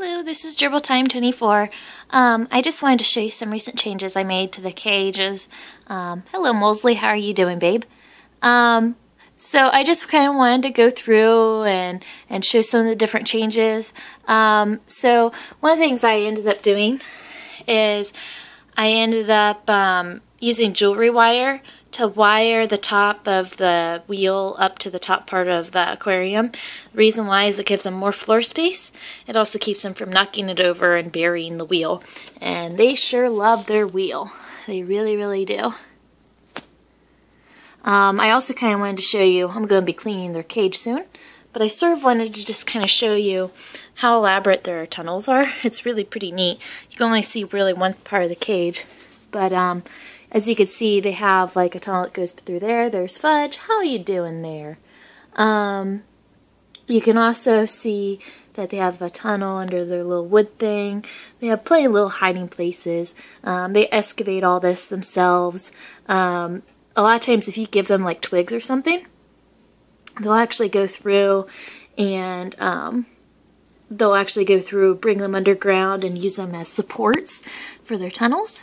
Hello, this is Gerbil Time 24. Um, I just wanted to show you some recent changes I made to the cages. Um, hello, Molesley. How are you doing, babe? Um, so I just kind of wanted to go through and, and show some of the different changes. Um, so one of the things I ended up doing is I ended up um, using jewelry wire to wire the top of the wheel up to the top part of the aquarium. The reason why is it gives them more floor space. It also keeps them from knocking it over and burying the wheel. And they sure love their wheel. They really, really do. Um, I also kind of wanted to show you, I'm going to be cleaning their cage soon, but I sort of wanted to just kind of show you how elaborate their tunnels are. It's really pretty neat. You can only see really one part of the cage, but um, as you can see, they have like a tunnel that goes through there. There's Fudge. How are you doing there? Um, you can also see that they have a tunnel under their little wood thing. They have plenty of little hiding places. Um, they excavate all this themselves. Um, a lot of times if you give them like twigs or something, they'll actually go through and um, they'll actually go through, bring them underground and use them as supports for their tunnels.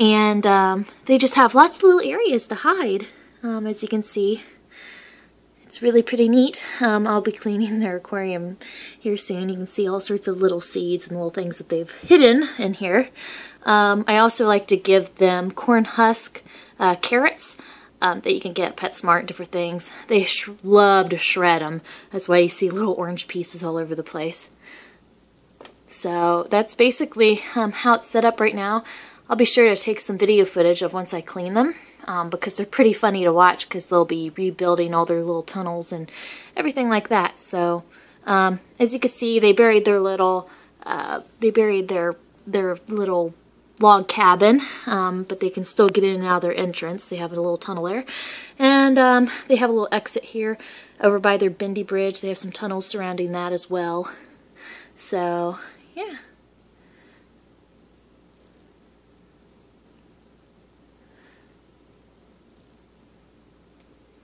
And um, they just have lots of little areas to hide, um, as you can see. It's really pretty neat. Um, I'll be cleaning their aquarium here soon. You can see all sorts of little seeds and little things that they've hidden in here. Um, I also like to give them corn husk uh, carrots um, that you can get at PetSmart, different things. They love to shred them. That's why you see little orange pieces all over the place. So that's basically um, how it's set up right now. I'll be sure to take some video footage of once I clean them um, because they're pretty funny to watch because they'll be rebuilding all their little tunnels and everything like that. So um, as you can see, they buried their little, uh, they buried their their little log cabin, um, but they can still get in and out of their entrance. They have a little tunnel there. And um, they have a little exit here over by their bendy bridge. They have some tunnels surrounding that as well. So, yeah.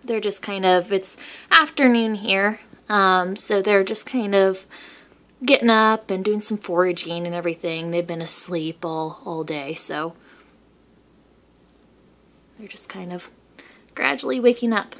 They're just kind of, it's afternoon here, um, so they're just kind of getting up and doing some foraging and everything. They've been asleep all, all day, so they're just kind of gradually waking up.